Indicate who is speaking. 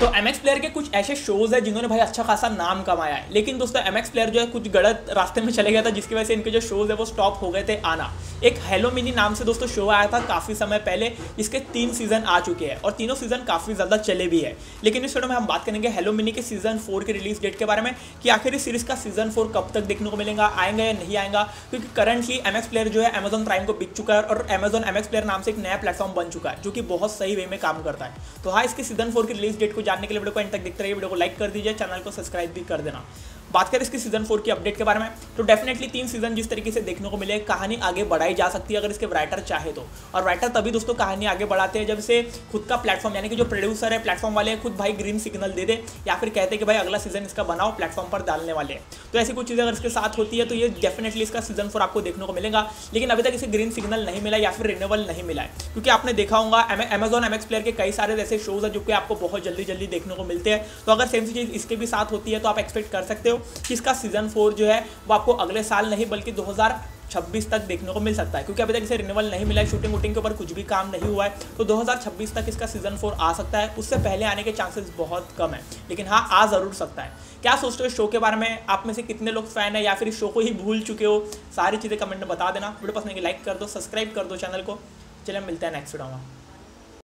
Speaker 1: तो M x player के कुछ ऐसे शोज़ है जिन्होंने भाई अच्छा खासा नाम कमाया है। लेकिन दोस्तों एम एक्स प्लेयर जो है कुछ गलत रास्ते में चले गया था, जिसकी वजह से इनके जो शोज़ है वो स्टॉप हो गए थे आना। एक हेलो मिनी नाम से दोस्तों शो आया था काफ़ी समय पहले, इसके तीन सीज़न आ चुके हैं और तीनों सीज़न काफ़ी ज़्यादा चले भी है। लेकिन इस वीडियो में हम बात करेंगे हेलो मिनी के सीज़न फोर के रिलीज़ डेट के बारे में, कि आखिर इस सीरीज़ का सीज़न फोर कब तक देखने को मिलेगा, आएँगे या नहीं आएगा? क्योंकि करंटली एम प्लेयर जो है अमेजन प्राइम को बिक चुका है और अमेजन एम एक्स प्लेयर नाम से एक नया प्लेटफॉर्म बन चुका है, जो कि बहुत सही वे में काम करता है। तो हाँ इसके सीज़न फोर की रिलीज़ डेट को जानने के लिए वीडियो को एंड तक देखते रहिए। वीडियो को लाइक कर दीजिए, चैनल को सब्सक्राइब भी कर देना। बात करें इसकी सीज़न फोर की अपडेट के बारे में तो डेफिनेटली तीन सीज़न जिस तरीके से देखने को मिले कहानी आगे बढ़ाई जा सकती है अगर इसके राइटर चाहे तो। और राइटर तभी दोस्तों कहानी आगे बढ़ाते हैं जब इसे खुद का प्लेटफॉर्म यानी कि जो प्रोड्यूसर है प्लेटफॉर्म वाले खुद भाई ग्रीन सिग्नल दे दे, या फिर कहते कि भाई अगला सीज़न इसका बनाओ प्लेटफॉर्म पर डालने वाले हैं। तो ऐसी कुछ चीज़ें अगर इसके साथ होती है तो ये डेफिनेटली इसका सीज़न फोर आपको देखने को मिलेगा। लेकिन अभी तक इसे ग्रीन सिग्नल नहीं मिला या फिर रिन्यूअल नहीं मिला है। क्योंकि आपने देखा होगा अमेजॉन एमएक्स प्लेयर के कई सारे ऐसे शोज़ है जो कि आपको बहुत जल्दी जल्दी देखने को मिलते हैं। तो अगर सेम सी चीज़ इसके भी साथ होती है तो आप एक्सपेक्ट कर सकते हो। कि इसका सीज़न फोर जो है, वो आपको अगले साल नहीं, बल्कि 2026 तक देखने को मिल सकता है। क्योंकि अभी तक इसे रिन्यूअल नहीं मिला है शूटिंग वूटिंग के ऊपर कुछ भी काम नहीं हुआ है तो 2026 तक इसका सीज़न फोर आ सकता है। उससे पहले आने के चांसेस बहुत कम है। लेकिन हाँ आ ज़रूर सकता है। क्या सोचते हो शो के बारे में? आप में से कितने लोग फ़ैन है? या फिर इस शो को ही भूल चुके हो? सारी चीज़ें कमेंट में बता देना। वीडियो पसंद लाइक कर दो सब्सक्राइब कर दो चैनल को। चलिए मिलते हैं नेक्स्ट वीडियो में।